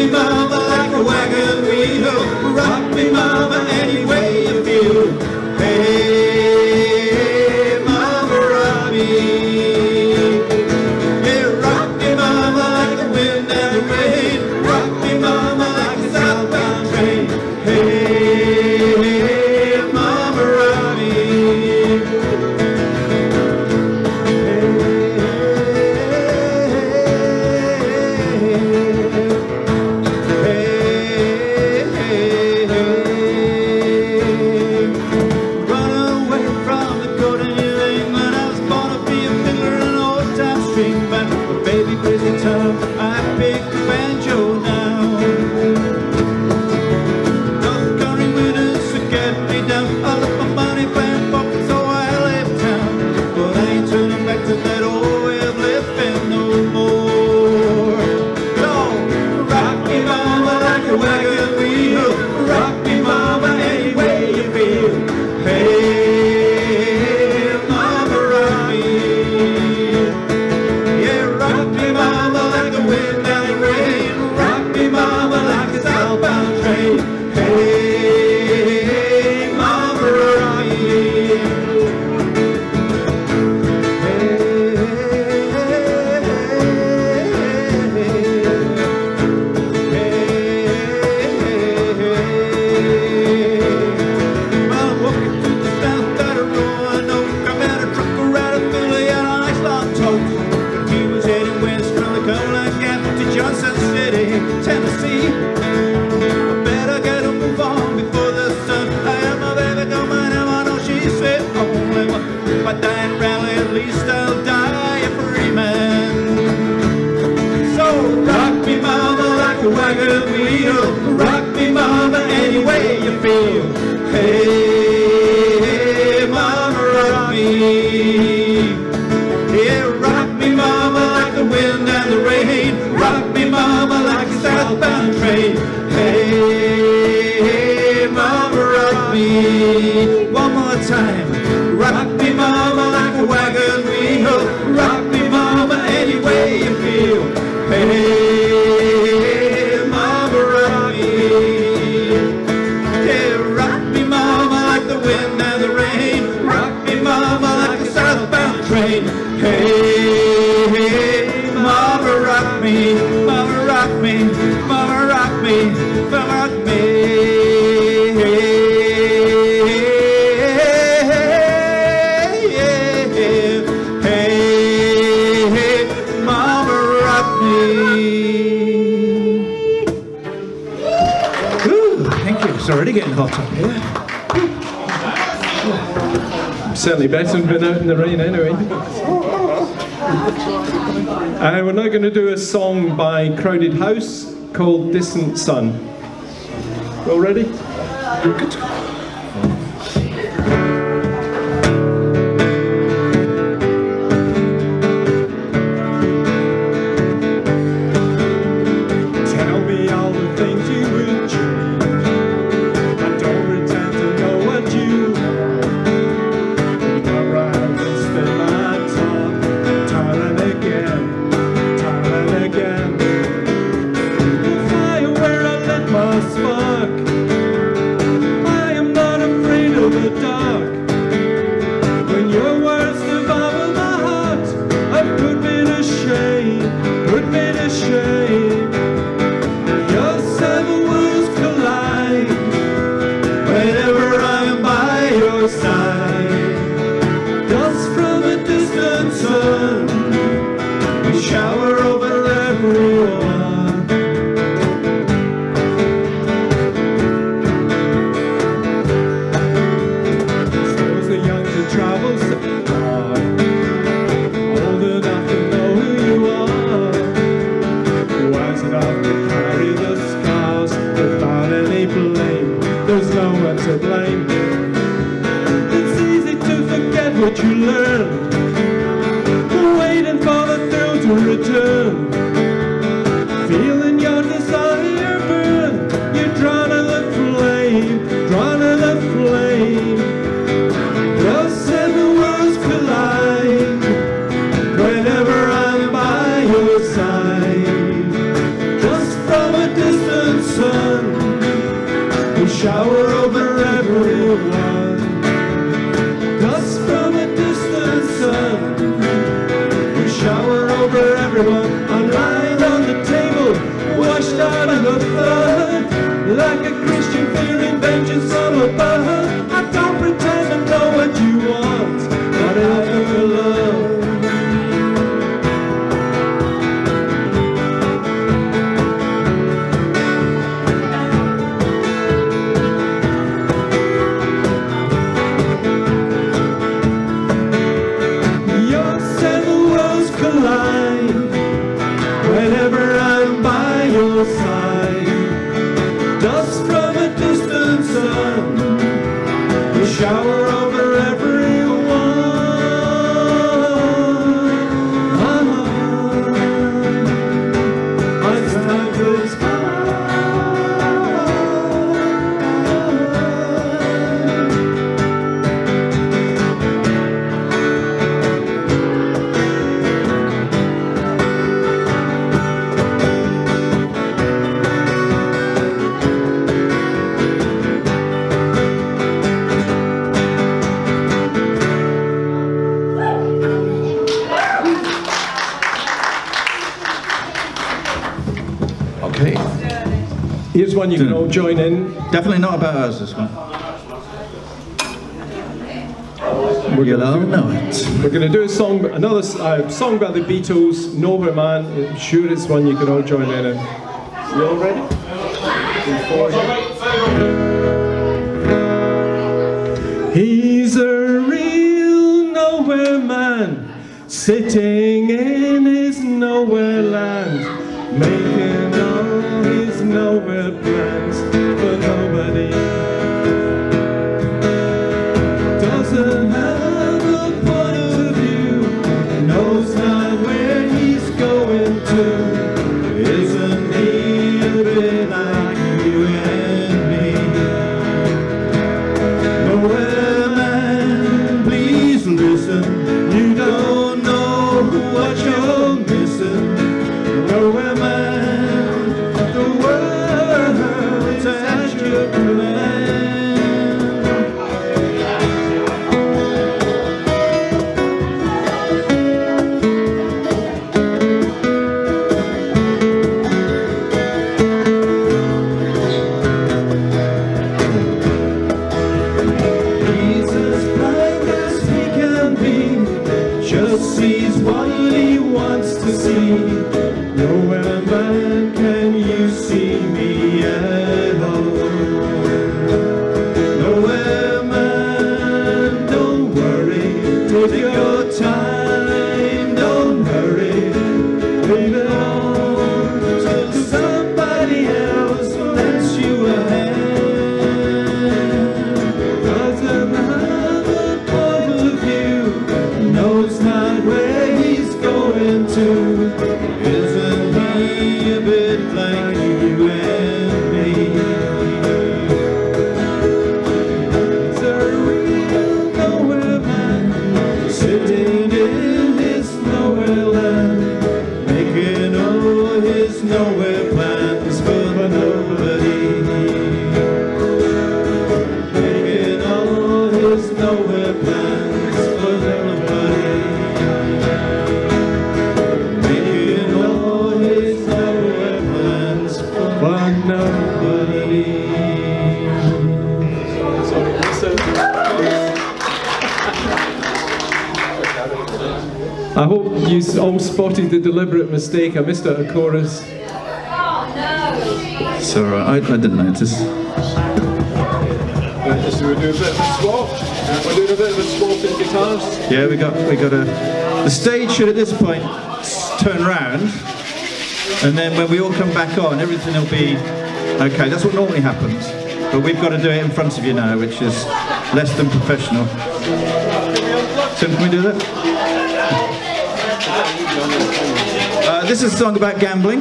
be mine. Ragavio, me. Hey, hey, mama rock me, mama rock me, mama rock me, mama rock me. It's already getting hot up here. Certainly better than been out in the rain anyway. Uh, we're now going to do a song by Crowded House called Distant Sun. You all ready? Good. One you can all join in. Definitely not about us, this one. We're You'll all gonna know it. do, we're gonna do a song, another uh, song about the Beatles, Nowhere Man. I'm sure it's one you can all join in. You all ready? He's a real nowhere man, sitting in his nowhere land, his nowhere plans nowhere land, making all his nowhere plans spotted the deliberate mistake. I missed out a chorus. It's alright, I, I didn't notice. Right, so we're doing a bit of a swap. We're doing a bit of a swap in guitars. Yeah, we got we got a. The stage should at this point turn round, and then when we all come back on, everything will be okay. That's what normally happens, but we've got to do it in front of you now, which is less than professional. Tim, can we do that? Uh, this is a song about gambling,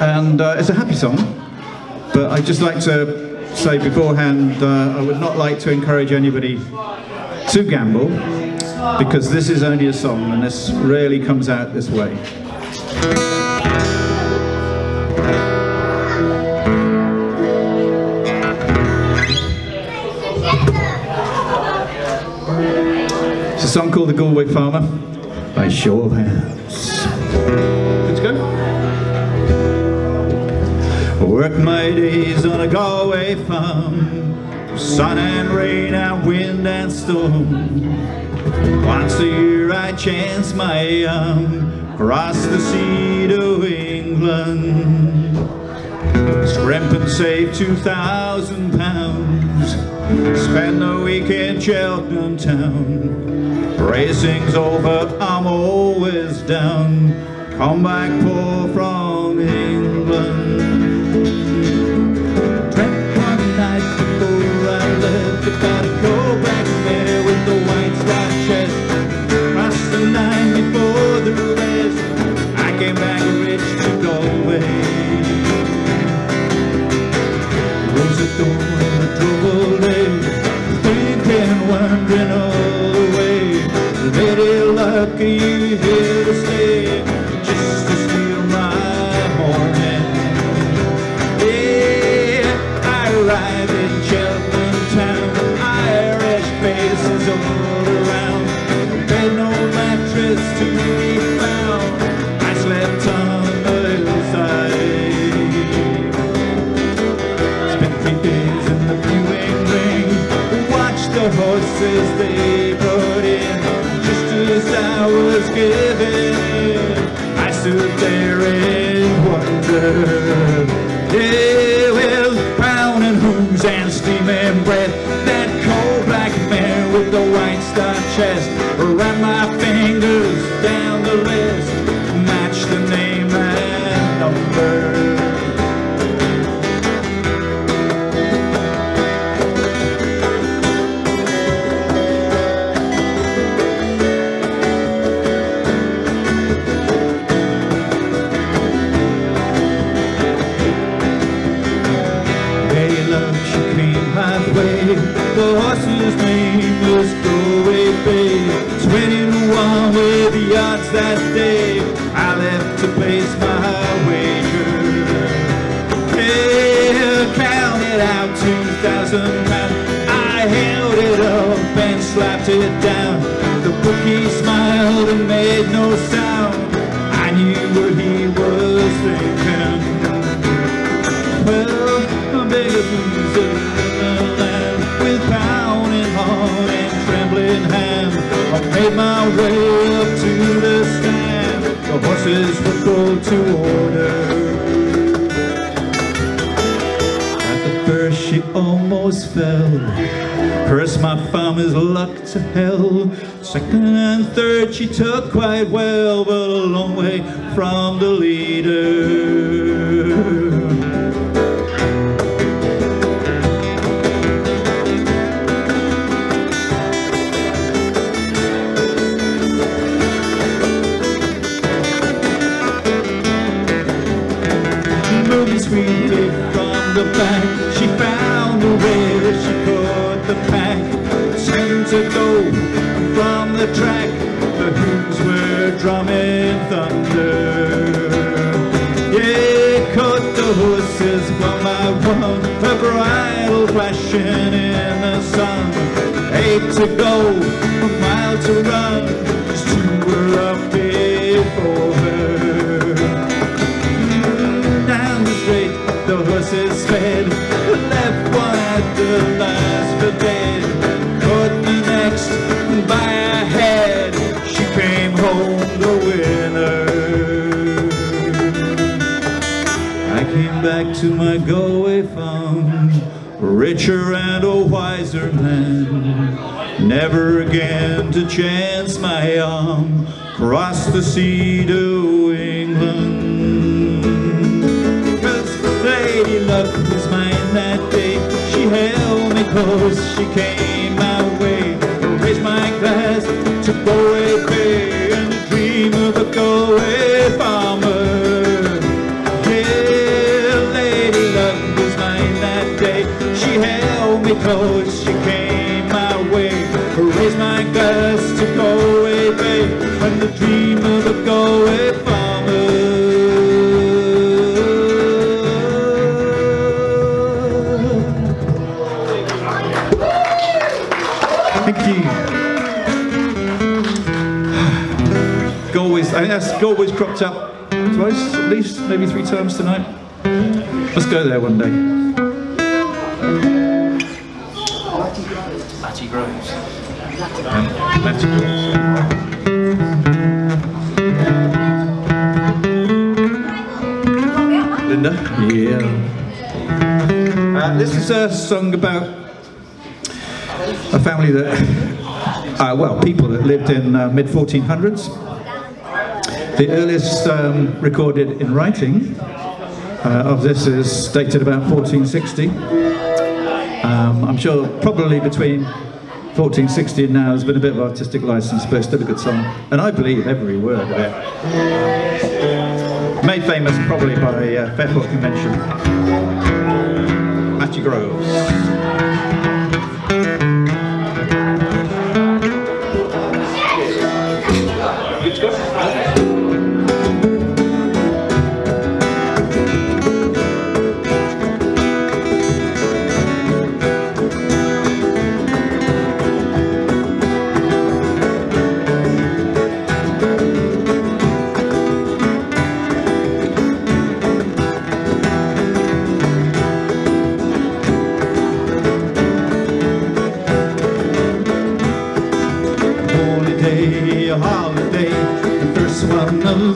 and uh, it's a happy song, but I'd just like to say beforehand uh, I would not like to encourage anybody to gamble, because this is only a song, and this rarely comes out this way. It's a song called The Galway Farmer by Show of Hands. Let's go. Work my days on a Galway farm, sun and rain and wind and storm. Once a year I chance my arm across the sea to England. Scrimp and save two thousand pounds. Spend the week in Cheltenham town. Racing's over, down. Come back poor from England. I knew what he was thinking. Well, I'm begging loser with pounding heart and trembling hand. I made my way up to the stand. The horses were called to order. At the first, she almost fell. Cursed my farmer's luck to hell. Second and third, she took quite well, but a long way from the leader. To go, a mile to run. Just two were up before her down the straight, the horses sped. Left one at the last for dead. Caught the next by a head. She came home the winner. I came back to my Galway farm, richer and a man. Never again to chance my arm, cross the sea to England. Cause Lady Luck was mine that day. She held me close, she came my way. Raised my glass to Galway Bay and the dream of a Galway farmer. Yeah, Lady Luck was mine that day. She held me close, always cropped up twice, at least, maybe three times tonight. Let's go there one day. Matty Groves. Matty Groves. Linda? Yeah. Uh, this is a song about a family that, uh, well, people that lived in uh, mid-1400s. The earliest um, recorded in writing uh, of this is dated about 1460. Um, I'm sure probably between 1460 and now there's been a bit of artistic license, but it's still a good song. And I believe every word of it. Made famous probably by uh, Fairport Convention. Matthew Groves.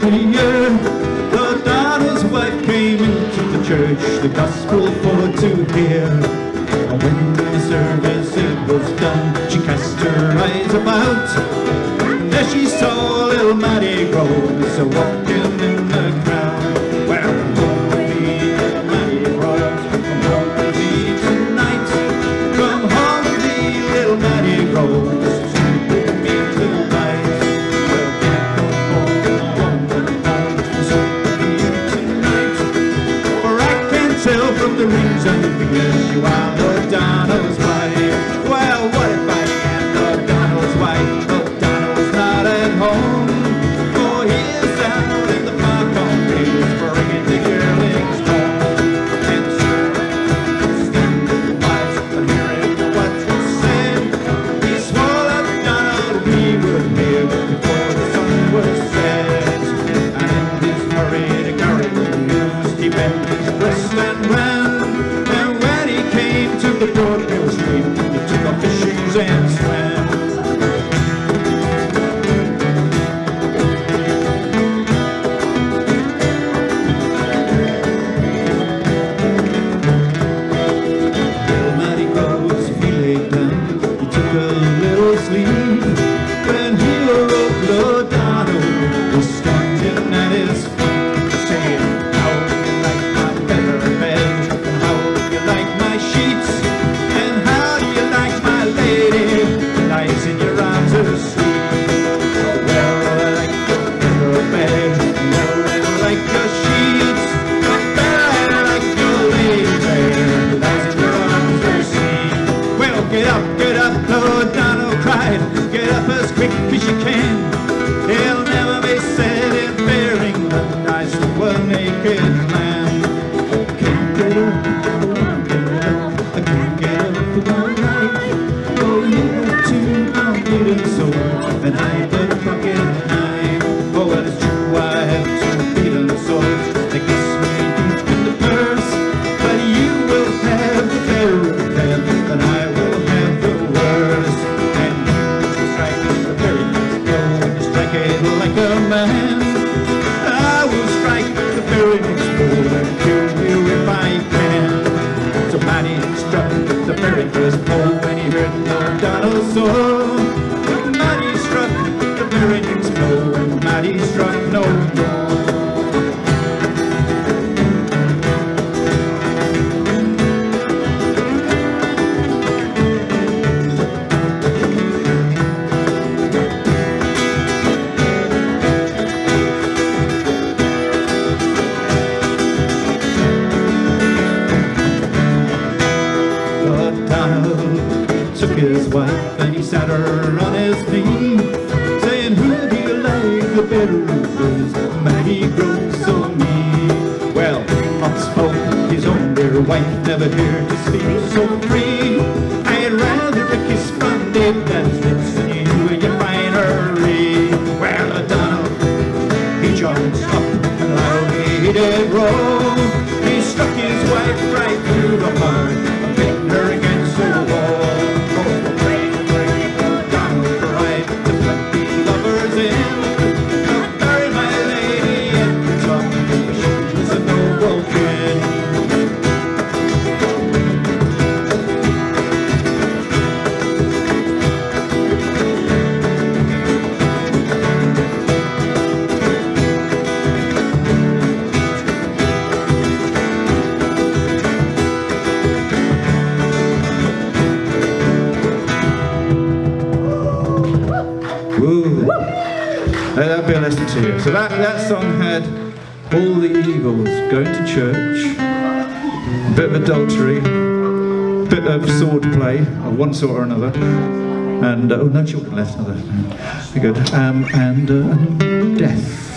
the. The daughter's wife came into the church, the gospel for to hear. And when the service it was done, she cast her eyes about. There she saw little Matty Groves walking in the you out. here just feel so free. I'd rather kiss my Monday than to you. So that, that song had all the evils going to church, a bit of adultery, a bit of sword play of one sort or another, and uh, oh, no children left. Very good, um, and uh, and death.